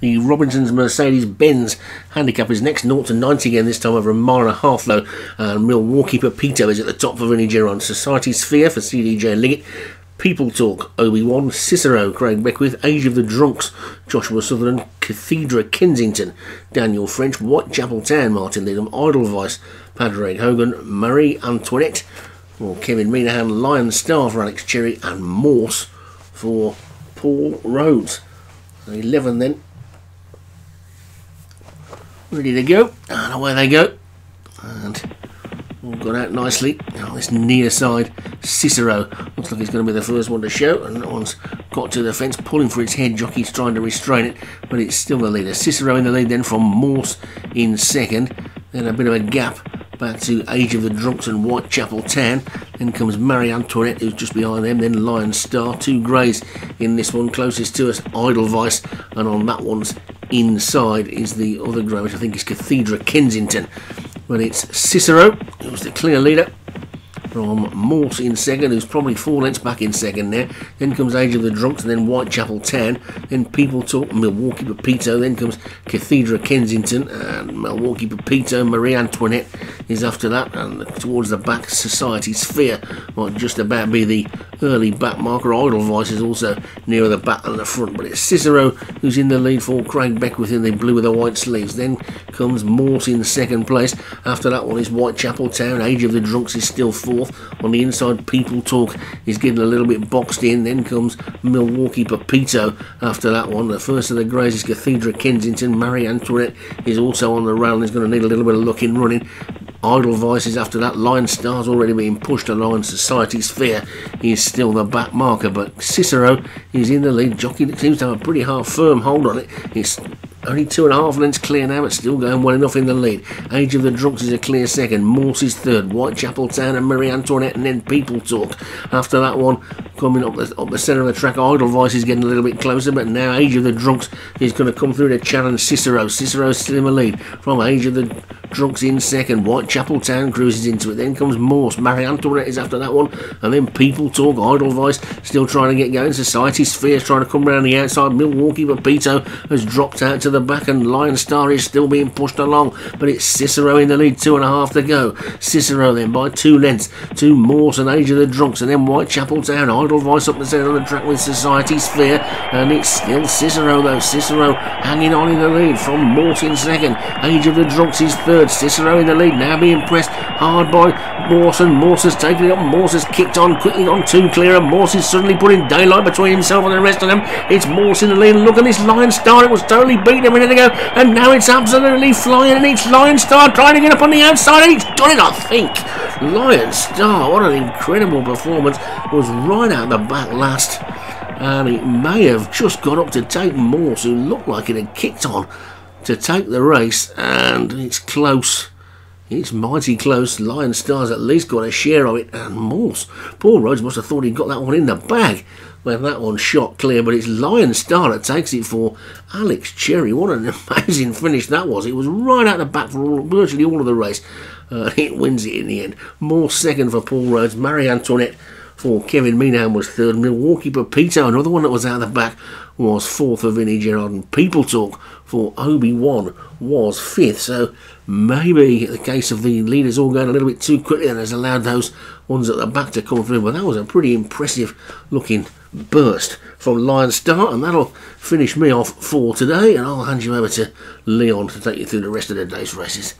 The Robinson's Mercedes Benz handicap is next 0 to 90 again, this time over a mile and a half though. And Milwaukee Pepito is at the top for Vinnie Geron. Society Sphere for CDJ Liggett. People Talk, Obi-Wan, Cicero, Craig Beckwith, Age of the Drunks, Joshua Sutherland, Cathedra Kensington, Daniel French, Whitechapel Town, Martin Needham, Edelweiss, Padraig Hogan, Marie Antoinette, for Kevin Minahan, Lion Star for Alex Cherry, and Morse for Paul Rhodes. 11 then. Ready to go, and away they go. And all got out nicely. Now this near side, Cicero. Looks like he's going to be the first one to show. And that one's got to the fence, pulling for its head. Jockey's trying to restrain it, but it's still the leader. Cicero in the lead then from Morse in second. Then a bit of a gap back to Age of the Drunks and Whitechapel Town. Then comes Marie Antoinette, who's just behind them. Then Lion Star, two greys in this one. Closest to us, Edelweiss. And on that one's inside is the other grey, which I think is Cathedra Kensington. But it's Cicero, who's the clear leader from Morse in second, who's probably four lengths back in second there. Then comes Age of the Drunks, and then Whitechapel Town. Then People Talk, Milwaukee Pepito. Then comes Cathedra Kensington, and Milwaukee Pepito. Marie Antoinette is after that, and towards the back, Society Sphere might just about be the early back marker. Edelweiss is also nearer the back than the front, but it's Cicero who's in the lead for Craig Beckwith in the blue with the white sleeves. Then comes Morse in second place. After that one is Whitechapel Town. Age of the Drunks is still fourth. On the inside, People Talk is getting a little bit boxed in. Then comes Milwaukee Pepito after that one. The first of the greys is Cathedra Kensington. Marie Antoinette is also on the rail and is going to need a little bit of luck in running. Edelweiss is after that. Lion Star's already being pushed along. Society Sphere is still the back marker, but Cicero is in the lead. Jockey seems to have a pretty hard, firm hold on it. It's only two and a half lengths clear now, but still going well enough in the lead. Age of the Drunks is a clear second. Morse is third. Whitechapel Town and Marie Antoinette, and then People Talk. After that one, coming up the, up the centre of the track, Edelweiss is getting a little bit closer, but now Age of the Drunks is going to come through to challenge Cicero. Cicero's still in the lead from Age of the Drunks in second. Whitechapel Town cruises into it. Then comes Morse. Marie Antoinette is after that one, and then People Talk. Edelweiss still trying to get going. Society Sphere trying to come around the outside. Milwaukee, but Pepito has dropped out to the back, and Lion Star is still being pushed along. But it's Cicero in the lead, two and a half to go. Cicero then by two lengths to Morse and Age of the Drunks, and then Whitechapel Town. Edelweiss up the centre of the track with Society Sphere, and it's still Cicero though. Cicero hanging on in the lead from Morse in second. Age of the Drunks is third. Cicero in the lead, now being pressed hard by Morse has taken it up. Morse has kicked on quickly on two clear, and Morse is suddenly putting daylight between himself and the rest of them. It's Morse in the lead, look at this Lion Star. It was totally beaten a minute ago, and now it's absolutely flying, and it's Lion Star trying to get up on the outside, and he's done it, I think. Lion Star, what an incredible performance. Was right out the back last, and it may have just got up to take Morse, who looked like it had kicked on to take the race, and it's close. It's mighty close. Lion Star's at least got a share of it, and Morse. Paul Rhodes must have thought he'd got that one in the bag when that one shot clear, but it's Lion Star that takes it for Alex Cherry. What an amazing finish that was! It was right out the back for all, virtually all of the race. Uh, it wins it in the end. More second for Paul Rhodes. Marie Antoinette for Kevin Minahan was third. Milwaukee Pepito, another one that was out of the back, was fourth for Vinnie Gerard. And People Talk for Obi-Wan was fifth. So maybe the case of the leaders all going a little bit too quickly and has allowed those ones at the back to come through. But that was a pretty impressive looking burst from Lion Star, and that'll finish me off for today. And I'll hand you over to Leon to take you through the rest of the day's races.